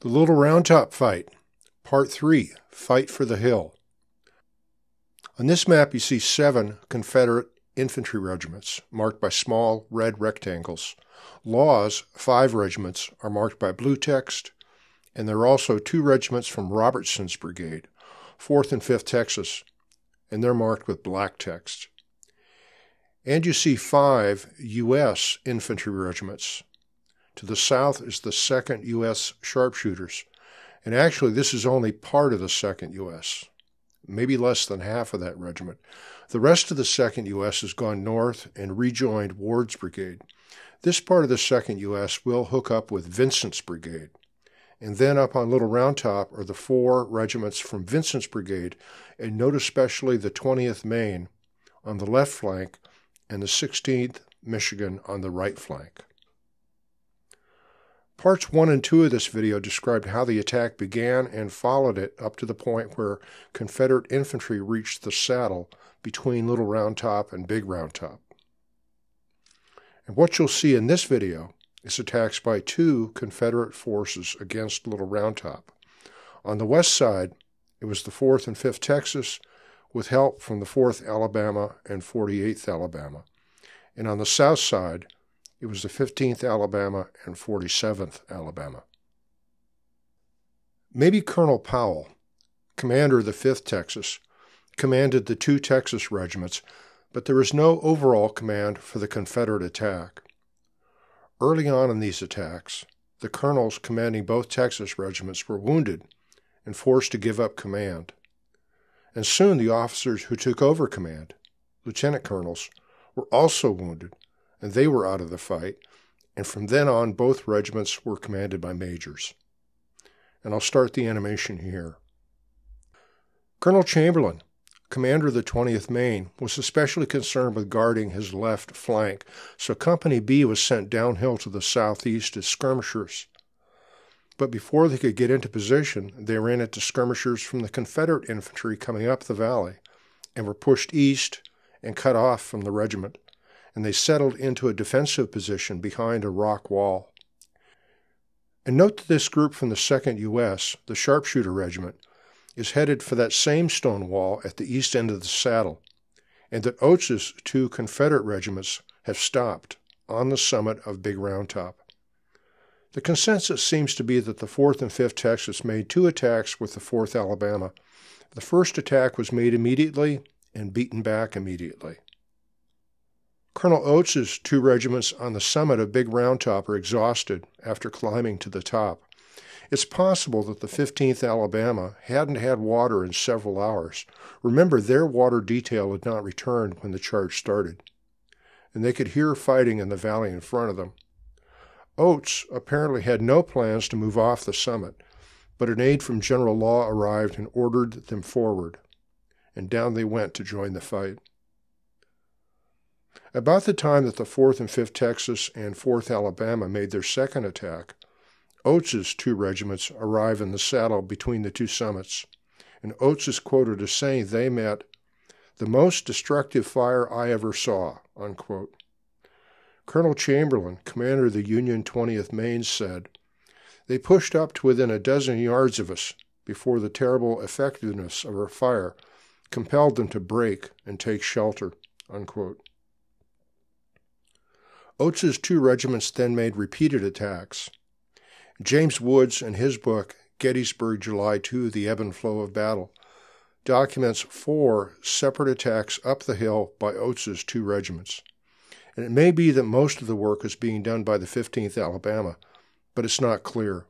The Little Round Top Fight, Part 3 Fight for the Hill. On this map, you see seven Confederate infantry regiments marked by small red rectangles. Law's five regiments are marked by blue text, and there are also two regiments from Robertson's brigade, 4th and 5th Texas, and they're marked with black text. And you see five U.S. infantry regiments to the south is the 2nd U.S. Sharpshooters. And actually, this is only part of the 2nd U.S., maybe less than half of that regiment. The rest of the 2nd U.S. has gone north and rejoined Ward's brigade. This part of the 2nd U.S. will hook up with Vincent's brigade. And then up on Little Round Top are the four regiments from Vincent's brigade, and note especially the 20th Maine on the left flank and the 16th Michigan on the right flank. Parts 1 and 2 of this video described how the attack began and followed it up to the point where Confederate infantry reached the saddle between Little Round Top and Big Round Top. And what you'll see in this video is attacks by two Confederate forces against Little Round Top. On the west side, it was the 4th and 5th Texas with help from the 4th Alabama and 48th Alabama. And on the south side, it was the 15th Alabama and 47th Alabama. Maybe Colonel Powell, commander of the 5th Texas, commanded the two Texas regiments, but there was no overall command for the Confederate attack. Early on in these attacks, the colonels commanding both Texas regiments were wounded and forced to give up command. And soon the officers who took over command, lieutenant colonels, were also wounded and they were out of the fight, and from then on, both regiments were commanded by majors. And I'll start the animation here. Colonel Chamberlain, commander of the 20th Maine, was especially concerned with guarding his left flank, so Company B was sent downhill to the southeast as skirmishers. But before they could get into position, they ran into skirmishers from the Confederate infantry coming up the valley and were pushed east and cut off from the regiment and they settled into a defensive position behind a rock wall. And note that this group from the 2nd U.S., the Sharpshooter Regiment, is headed for that same stone wall at the east end of the saddle, and that Oates's two Confederate regiments have stopped on the summit of Big Round Top. The consensus seems to be that the 4th and 5th Texas made two attacks with the 4th Alabama. The first attack was made immediately and beaten back immediately. Colonel Oates's two regiments on the summit of Big Round Top are exhausted after climbing to the top. It's possible that the 15th Alabama hadn't had water in several hours. Remember, their water detail had not returned when the charge started, and they could hear fighting in the valley in front of them. Oates apparently had no plans to move off the summit, but an aide from General Law arrived and ordered them forward, and down they went to join the fight. About the time that the 4th and 5th Texas and 4th Alabama made their second attack, Oates's two regiments arrived in the saddle between the two summits, and Oates is quoted as saying they met the most destructive fire I ever saw. Unquote. Colonel Chamberlain, commander of the Union 20th Maine, said, They pushed up to within a dozen yards of us before the terrible effectiveness of our fire compelled them to break and take shelter. Unquote. Oates's two regiments then made repeated attacks. James Woods, in his book, Gettysburg, July 2, The Ebb and Flow of Battle, documents four separate attacks up the hill by Oates's two regiments. And it may be that most of the work is being done by the 15th Alabama, but it's not clear.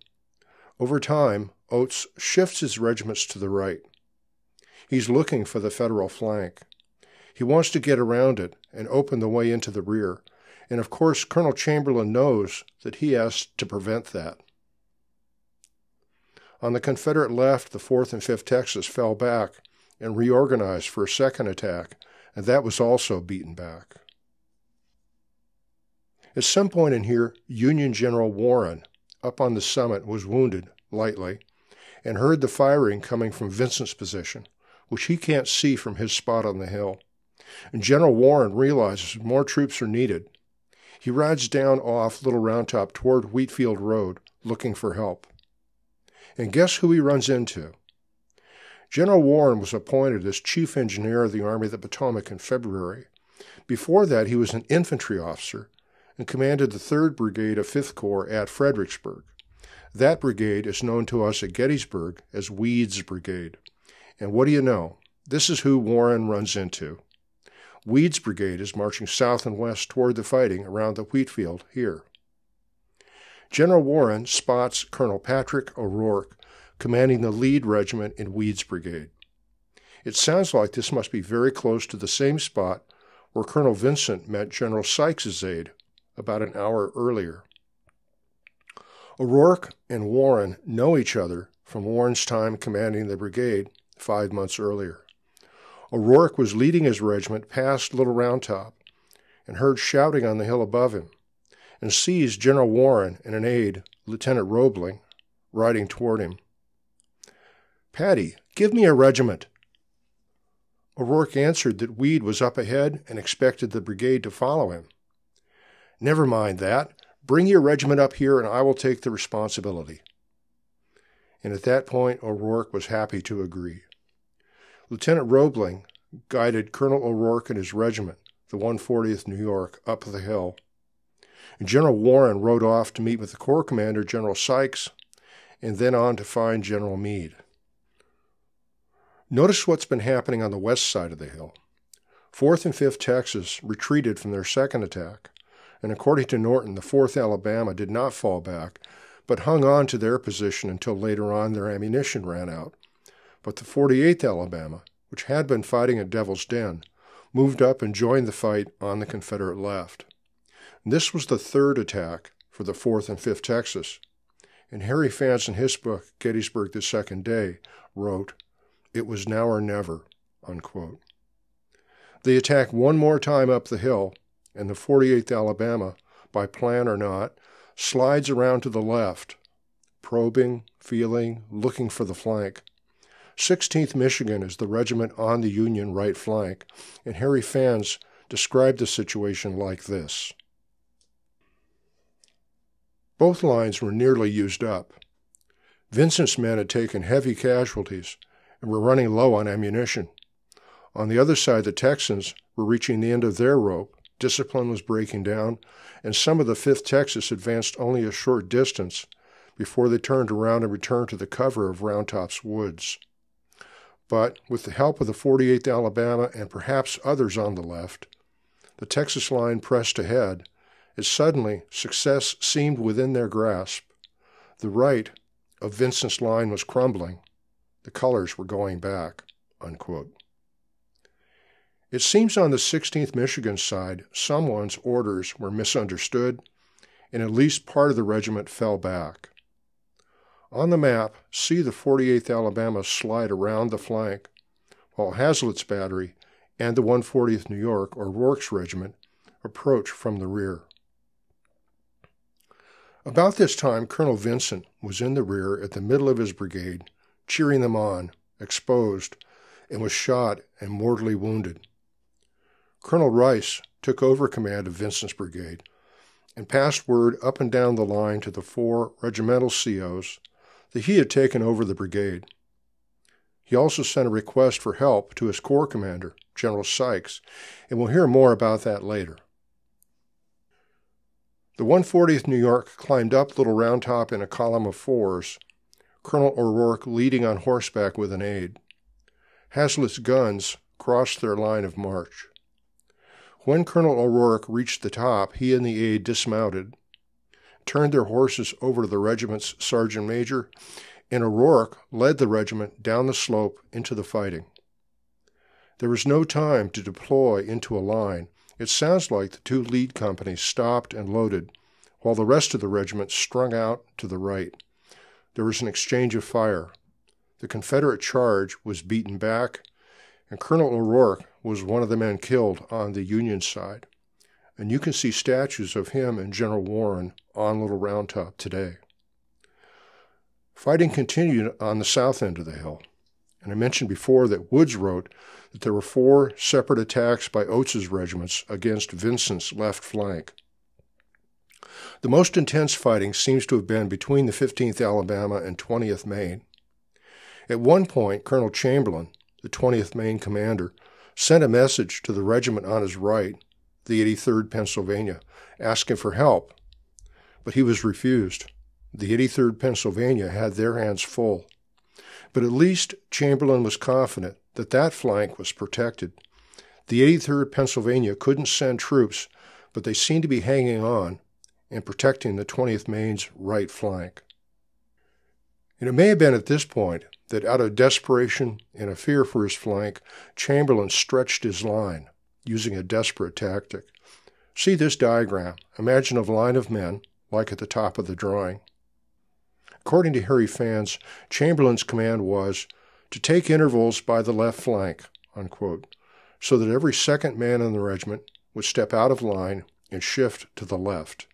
Over time, Oates shifts his regiments to the right. He's looking for the Federal flank. He wants to get around it and open the way into the rear, and of course, Colonel Chamberlain knows that he has to prevent that. On the Confederate left, the 4th and 5th Texas fell back and reorganized for a second attack, and that was also beaten back. At some point in here, Union General Warren, up on the summit, was wounded lightly and heard the firing coming from Vincent's position, which he can't see from his spot on the hill. And General Warren realizes more troops are needed he rides down off Little Round Top toward Wheatfield Road, looking for help. And guess who he runs into? General Warren was appointed as chief engineer of the Army of the Potomac in February. Before that, he was an infantry officer and commanded the 3rd Brigade of 5th Corps at Fredericksburg. That brigade is known to us at Gettysburg as Weed's Brigade. And what do you know? This is who Warren runs into. Weed's brigade is marching south and west toward the fighting around the wheat field here. General Warren spots Colonel Patrick O'Rourke commanding the lead regiment in Weed's brigade. It sounds like this must be very close to the same spot where Colonel Vincent met General Sykes's aide about an hour earlier. O'Rourke and Warren know each other from Warren's time commanding the brigade five months earlier. O'Rourke was leading his regiment past Little Round Top and heard shouting on the hill above him and sees General Warren and an aide, Lieutenant Roebling, riding toward him. Paddy, give me a regiment. O'Rourke answered that Weed was up ahead and expected the brigade to follow him. Never mind that. Bring your regiment up here and I will take the responsibility. And at that point, O'Rourke was happy to agree. Lieutenant Roebling guided Colonel O'Rourke and his regiment, the 140th New York, up the hill. General Warren rode off to meet with the Corps Commander, General Sykes, and then on to find General Meade. Notice what's been happening on the west side of the hill. 4th and 5th Texas retreated from their second attack, and according to Norton, the 4th Alabama did not fall back, but hung on to their position until later on their ammunition ran out. But the 48th Alabama, which had been fighting at Devil's Den, moved up and joined the fight on the Confederate left. This was the third attack for the 4th and 5th Texas. And Harry Pfanz, in his book, Gettysburg the Second Day, wrote, It was now or never. Unquote. They attacked one more time up the hill, and the 48th Alabama, by plan or not, slides around to the left, probing, feeling, looking for the flank. 16th Michigan is the regiment on the Union right flank, and Harry Pfanz described the situation like this. Both lines were nearly used up. Vincent's men had taken heavy casualties and were running low on ammunition. On the other side, the Texans were reaching the end of their rope, discipline was breaking down, and some of the 5th Texas advanced only a short distance before they turned around and returned to the cover of Round Top's woods. But with the help of the 48th Alabama and perhaps others on the left, the Texas line pressed ahead as suddenly success seemed within their grasp. The right of Vincent's line was crumbling. The colors were going back. Unquote. It seems on the 16th Michigan side, someone's orders were misunderstood, and at least part of the regiment fell back. On the map, see the 48th Alabama slide around the flank, while Hazlett's battery and the 140th New York, O'Rourke's regiment, approach from the rear. About this time, Colonel Vincent was in the rear at the middle of his brigade, cheering them on, exposed, and was shot and mortally wounded. Colonel Rice took over command of Vincent's brigade and passed word up and down the line to the four regimental COs that he had taken over the brigade. He also sent a request for help to his corps commander, General Sykes, and we'll hear more about that later. The 140th New York climbed up Little Round Top in a column of fours, Colonel O'Rourke leading on horseback with an aide. Hazlett's guns crossed their line of march. When Colonel O'Rourke reached the top, he and the aide dismounted turned their horses over to the regiment's sergeant major, and O'Rourke led the regiment down the slope into the fighting. There was no time to deploy into a line. It sounds like the two lead companies stopped and loaded, while the rest of the regiment strung out to the right. There was an exchange of fire. The Confederate charge was beaten back, and Colonel O'Rourke was one of the men killed on the Union side and you can see statues of him and General Warren on Little Round Top today. Fighting continued on the south end of the hill, and I mentioned before that Woods wrote that there were four separate attacks by Oates's regiments against Vincent's left flank. The most intense fighting seems to have been between the 15th Alabama and 20th Maine. At one point, Colonel Chamberlain, the 20th Maine commander, sent a message to the regiment on his right, the 83rd Pennsylvania, asking for help, but he was refused. The 83rd Pennsylvania had their hands full. But at least Chamberlain was confident that that flank was protected. The 83rd Pennsylvania couldn't send troops, but they seemed to be hanging on and protecting the 20th Maine's right flank. And it may have been at this point that, out of desperation and a fear for his flank, Chamberlain stretched his line, using a desperate tactic. See this diagram. Imagine a line of men, like at the top of the drawing. According to Harry Pfanz, Chamberlain's command was to take intervals by the left flank, unquote, so that every second man in the regiment would step out of line and shift to the left.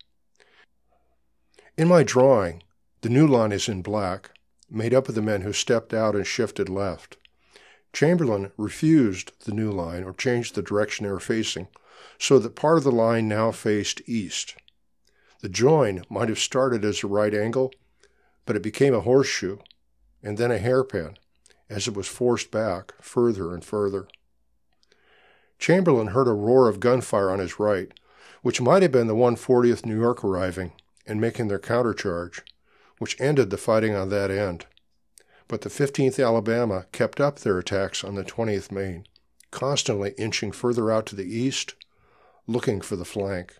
In my drawing, the new line is in black, made up of the men who stepped out and shifted left. Chamberlain refused the new line or changed the direction they were facing, so that part of the line now faced east. The join might have started as a right angle, but it became a horseshoe and then a hairpin as it was forced back further and further. Chamberlain heard a roar of gunfire on his right, which might have been the 140th New York arriving and making their countercharge, which ended the fighting on that end. But the 15th Alabama kept up their attacks on the 20th Maine, constantly inching further out to the east, looking for the flank.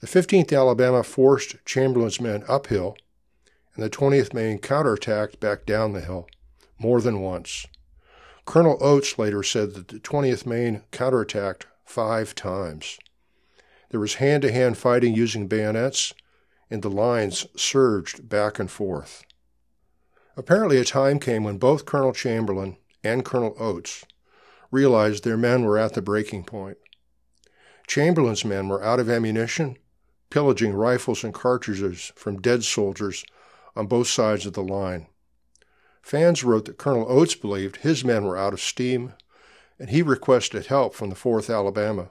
The 15th Alabama forced Chamberlain's men uphill, and the 20th Maine counterattacked back down the hill, more than once. Colonel Oates later said that the 20th Maine counterattacked five times. There was hand to hand fighting using bayonets, and the lines surged back and forth. Apparently, a time came when both Colonel Chamberlain and Colonel Oates realized their men were at the breaking point. Chamberlain's men were out of ammunition, pillaging rifles and cartridges from dead soldiers on both sides of the line. Pfanz wrote that Colonel Oates believed his men were out of steam, and he requested help from the 4th Alabama.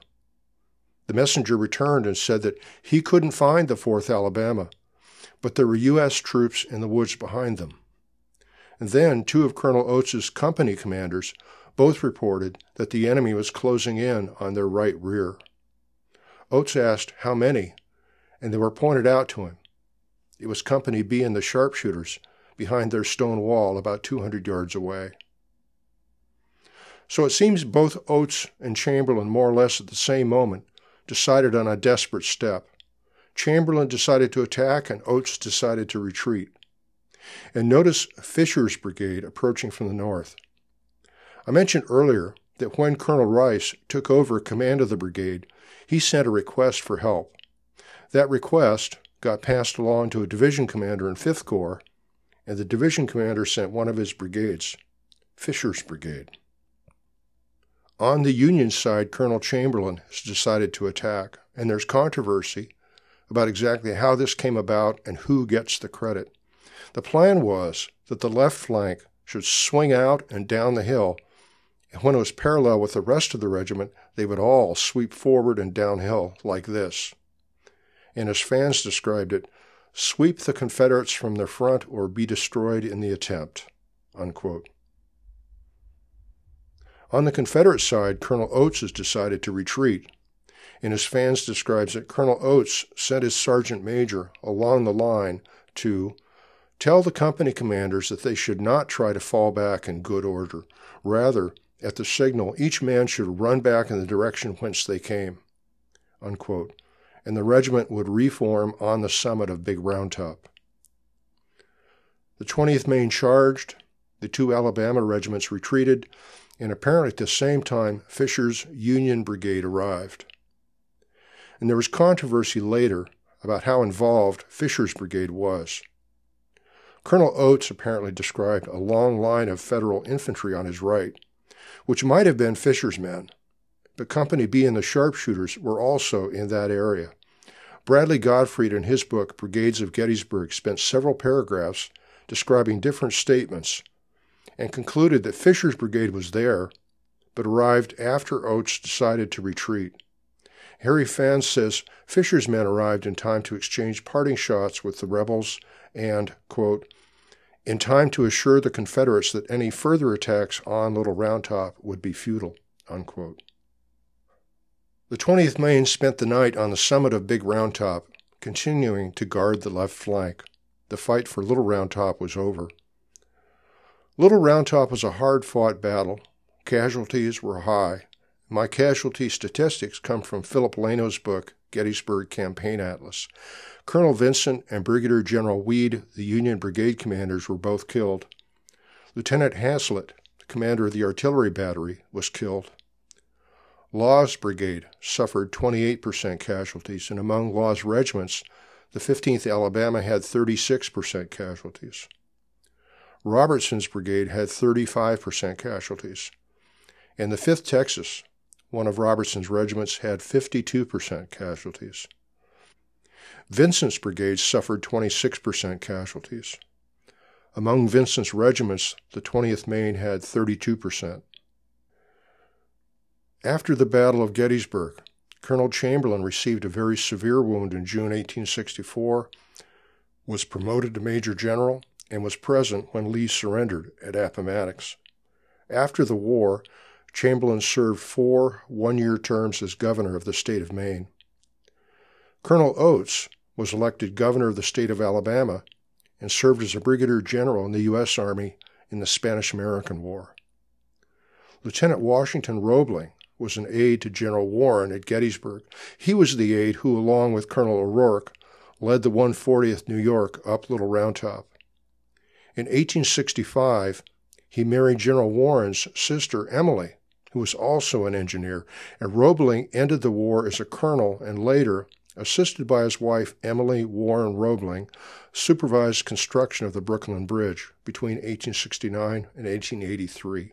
The messenger returned and said that he couldn't find the 4th Alabama, but there were U.S. troops in the woods behind them. And then two of Colonel Oates's company commanders both reported that the enemy was closing in on their right rear. Oates asked how many, and they were pointed out to him. It was Company B and the sharpshooters, behind their stone wall about 200 yards away. So it seems both Oates and Chamberlain, more or less at the same moment, decided on a desperate step. Chamberlain decided to attack, and Oates decided to retreat. And notice Fisher's brigade approaching from the north. I mentioned earlier that when Colonel Rice took over command of the brigade, he sent a request for help. That request got passed along to a division commander in 5th Corps, and the division commander sent one of his brigades, Fisher's Brigade. On the Union side, Colonel Chamberlain has decided to attack, and there's controversy about exactly how this came about and who gets the credit. The plan was that the left flank should swing out and down the hill, and when it was parallel with the rest of the regiment, they would all sweep forward and downhill like this. And as Pfanz described it, sweep the Confederates from their front or be destroyed in the attempt. Unquote. On the Confederate side, Colonel Oates has decided to retreat. And as Pfanz describes it, Colonel Oates sent his sergeant major along the line to tell the company commanders that they should not try to fall back in good order. Rather, at the signal, each man should run back in the direction whence they came. Unquote and the regiment would reform on the summit of Big Round Top. The 20th Maine charged, the two Alabama regiments retreated, and apparently at the same time, Fisher's Union Brigade arrived. And there was controversy later about how involved Fisher's Brigade was. Colonel Oates apparently described a long line of Federal infantry on his right, which might have been Fisher's men, but Company B and the sharpshooters were also in that area. Bradley Gottfried, in his book Brigades of Gettysburg, spent several paragraphs describing different statements and concluded that Fisher's brigade was there, but arrived after Oates decided to retreat. Harry Pfanz says Fisher's men arrived in time to exchange parting shots with the rebels and, quote, in time to assure the Confederates that any further attacks on Little Round Top would be futile, unquote. The 20th Maine spent the night on the summit of Big Round Top, continuing to guard the left flank. The fight for Little Round Top was over. Little Round Top was a hard fought battle. Casualties were high. My casualty statistics come from Philip Laino's book, Gettysburg Campaign Atlas. Colonel Vincent and Brigadier General Weed, the Union brigade commanders, were both killed. Lieutenant Hazlett, the commander of the artillery battery, was killed. Law's brigade suffered 28% casualties, and among Law's regiments, the 15th Alabama had 36% casualties. Robertson's brigade had 35% casualties. And the 5th Texas, one of Robertson's regiments, had 52% casualties. Vincent's brigade suffered 26% casualties. Among Vincent's regiments, the 20th Maine had 32%. After the Battle of Gettysburg, Colonel Chamberlain received a very severe wound in June 1864, was promoted to Major General, and was present when Lee surrendered at Appomattox. After the war, Chamberlain served four one year terms as governor of the state of Maine. Colonel Oates was elected governor of the state of Alabama and served as a brigadier general in the U.S. Army in the Spanish American War. Lieutenant Washington Roebling was an aide to General Warren at Gettysburg. He was the aide who, along with Colonel O'Rourke, led the 140th New York up Little Round Top. In 1865, he married General Warren's sister, Emily, who was also an engineer, and Roebling ended the war as a colonel and later, assisted by his wife, Emily Warren Roebling, supervised construction of the Brooklyn Bridge between 1869 and 1883.